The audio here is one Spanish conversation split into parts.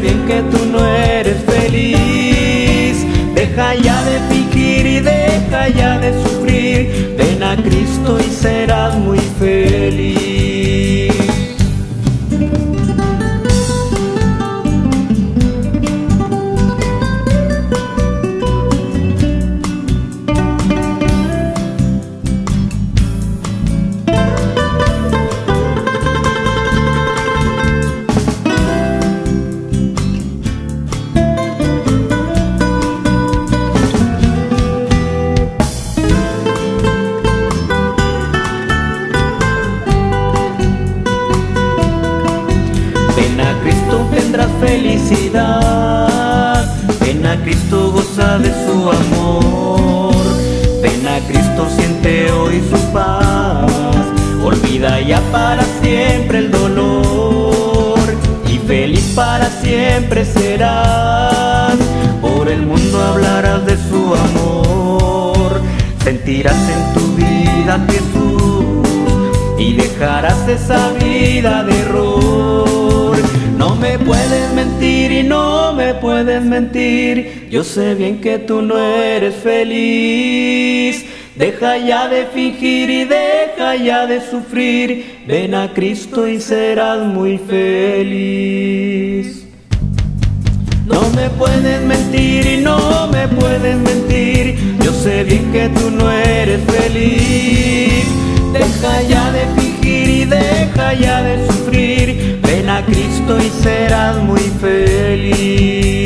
bien que tú no eres feliz. Deja ya de fingir y deja ya de sufrir. Ven a Cristo y serás muy y dejarás esa vida de error. No me puedes mentir y no me puedes mentir. Yo sé bien que tú no eres feliz. Deja ya de fingir y deja ya de sufrir. Ven a Cristo y serás muy feliz. No me puedes mentir y no me puedes mentir. Yo sé bien que tú no eres feliz. Deja ya de fingir y deja ya de sufrir. Ven a Cristo y serás muy feliz.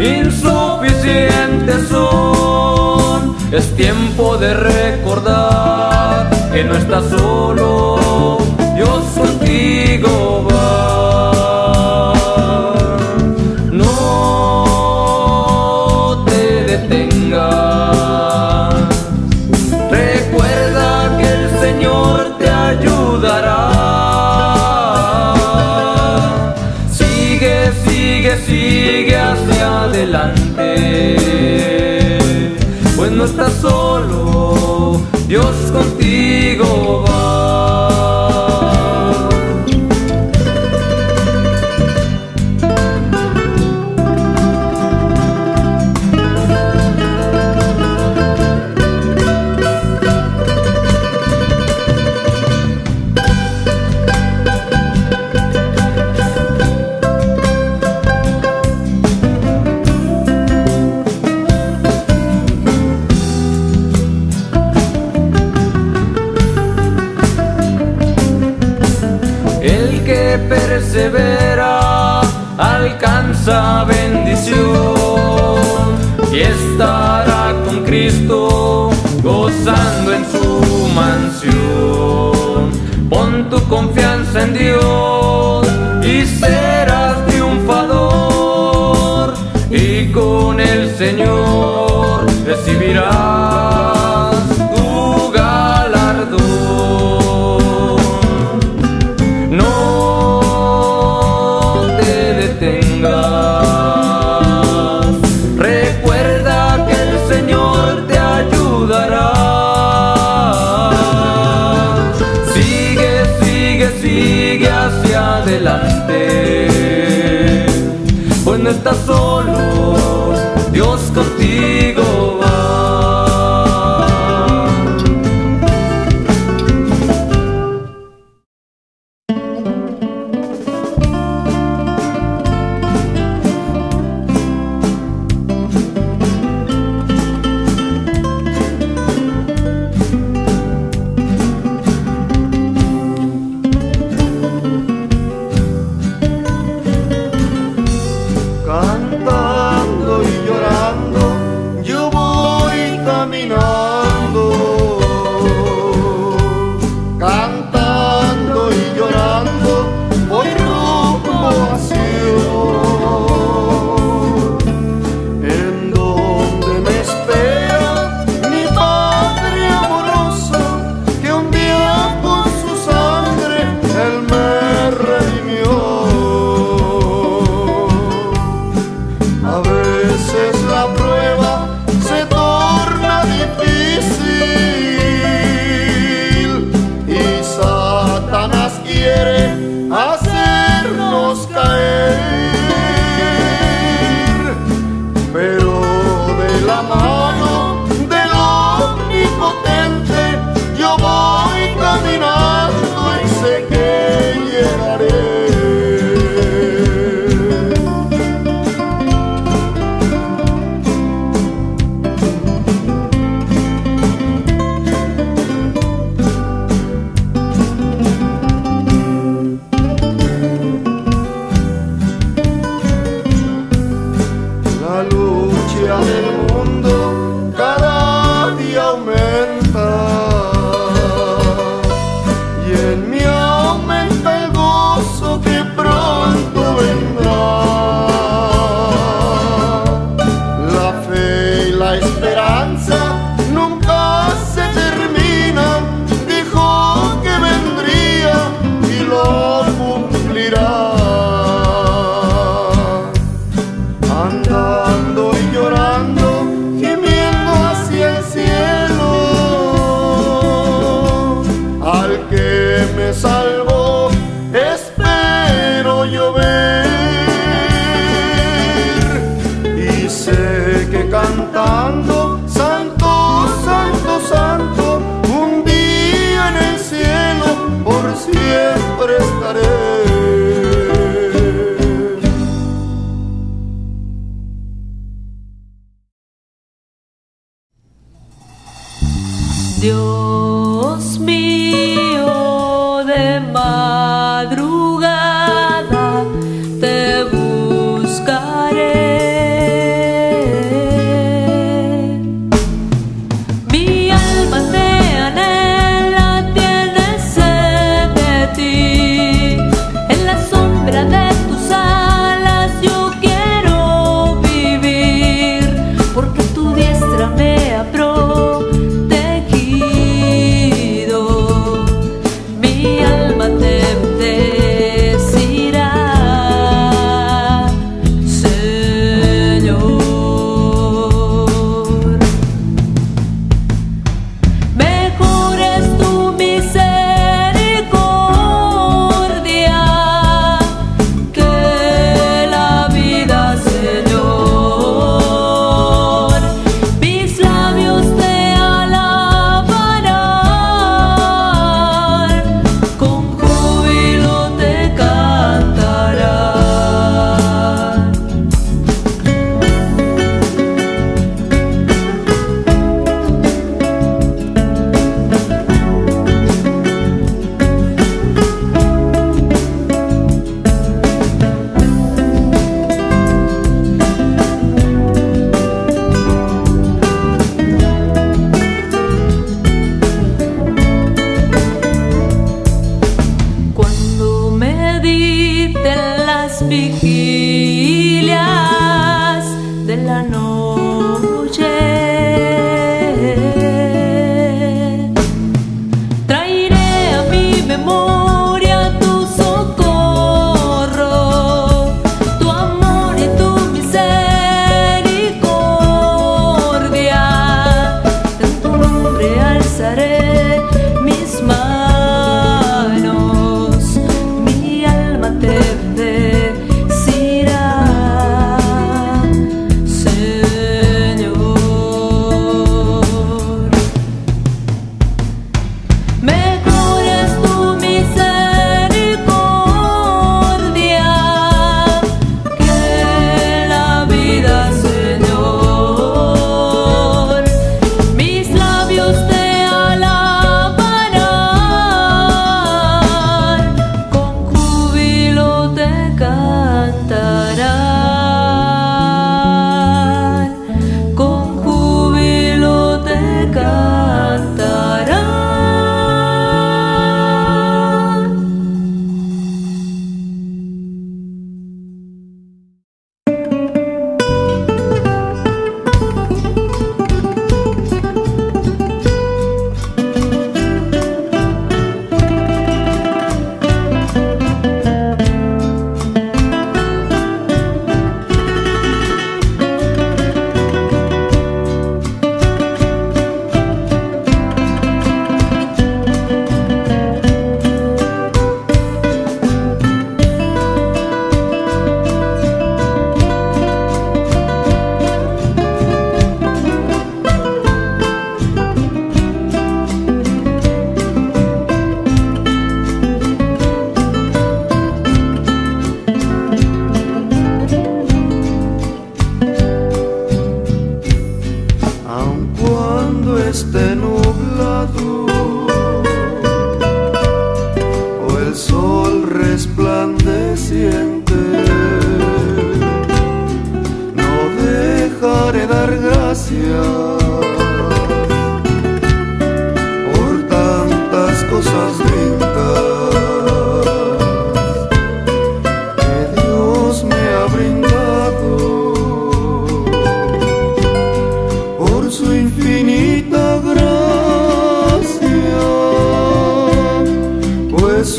insuficientes son. Es tiempo de recordar que no estás solo. contigo. persevera alcanza bendición y estará con Cristo gozando en su mansión. Pon tu confianza en Dios. estás solo. sarei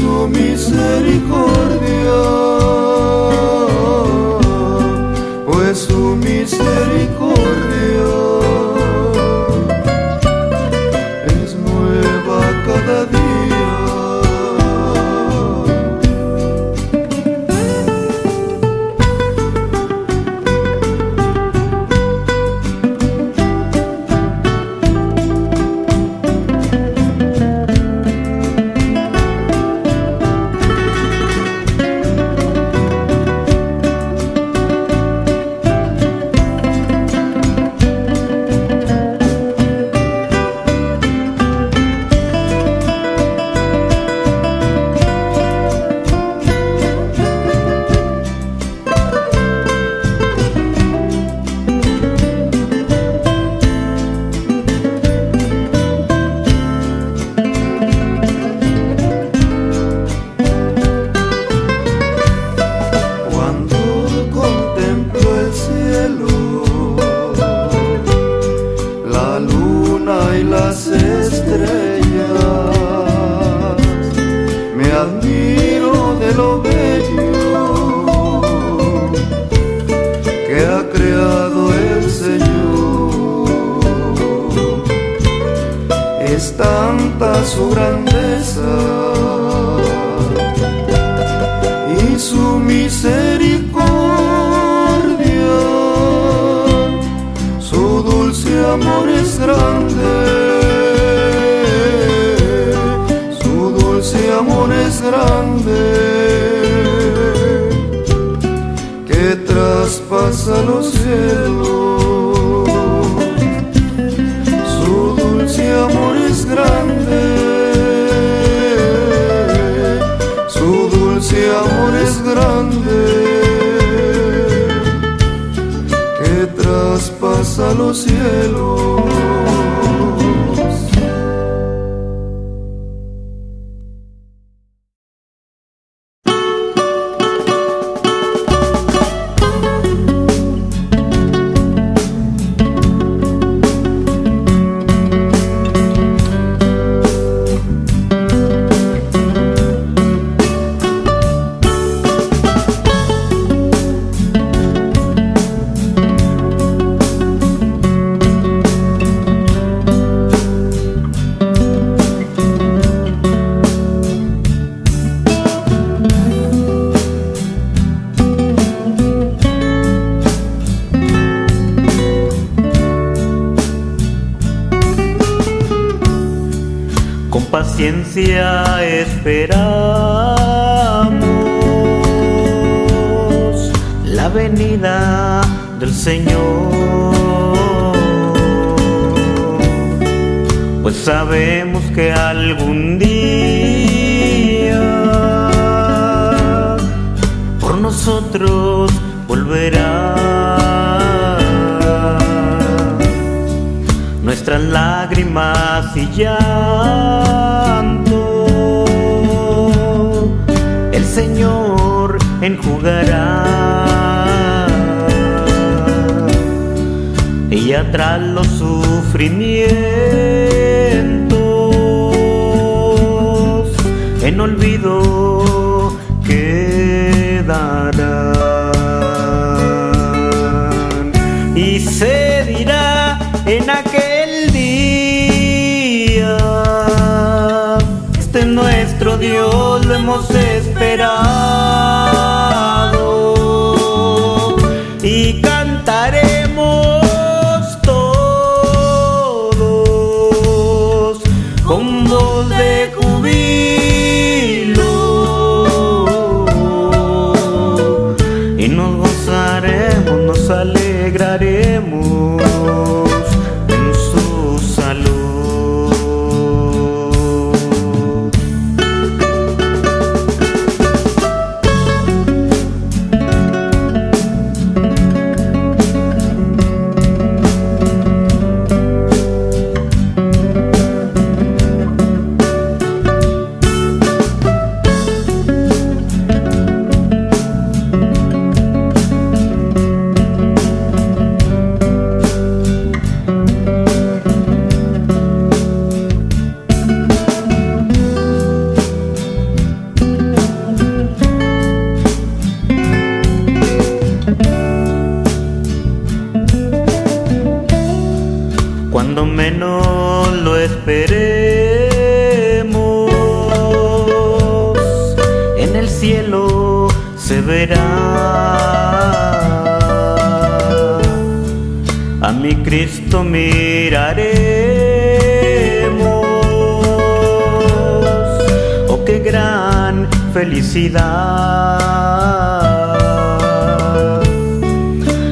su misericordia. Su grandeza y su misericordia, su dulce amor es grande, su dulce amor es grande, que traspasa los cielos. Traspasa los cielos. Esperamos la venida del Señor, pues sabemos que algún día por nosotros volverá. Nuestras lágrimas y llanto enjugará. Y atrás los sufrimientos en olvido quedarán. Y se dirá en aquel día, este nuestro Dios lo hemos esperado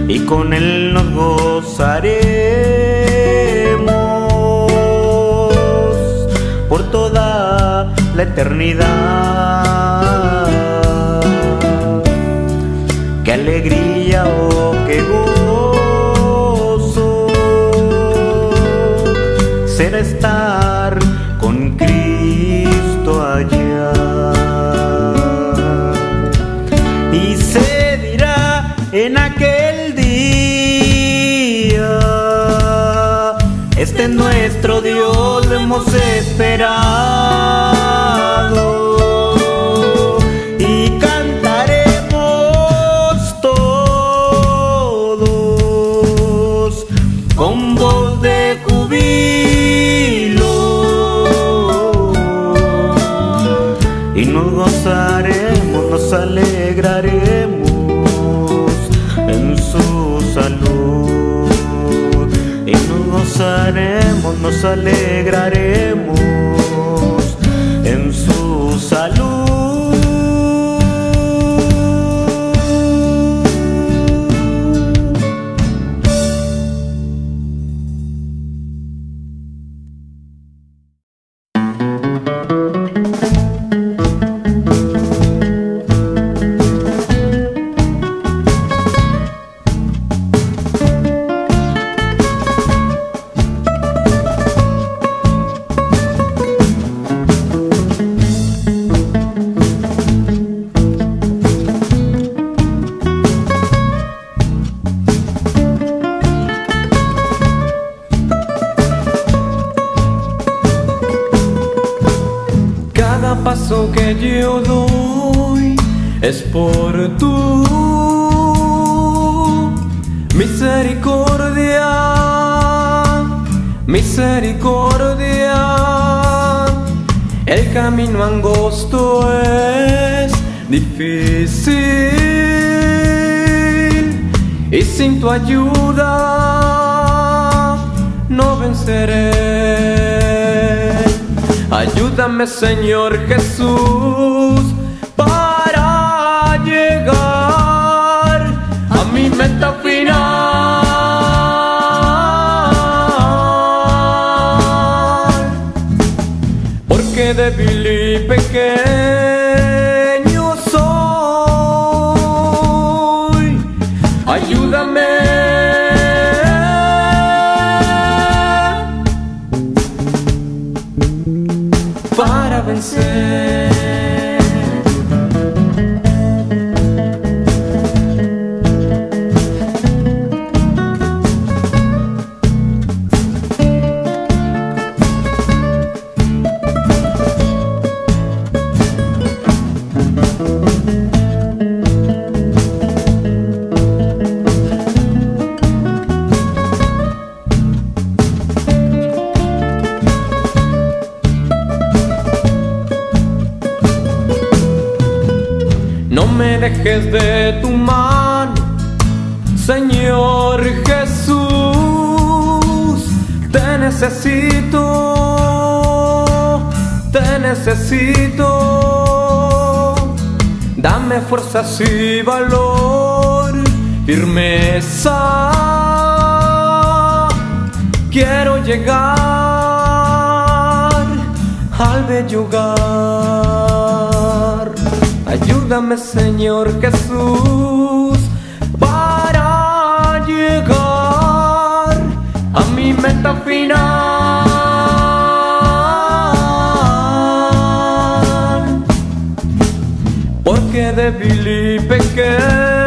y con él nos gozaremos por toda la eternidad. Qué alegría, oh, qué gozo será estar Dios, lo nos alegraremos ayuda no venceré. Ayúdame Señor Jesús para llegar a mi meta final. Señor Jesús. Te necesito, te necesito. Dame fuerzas y valor, firmeza. Quiero llegar al bello hogar. Ayúdame Señor Jesús meta final. Porque débil y pequeño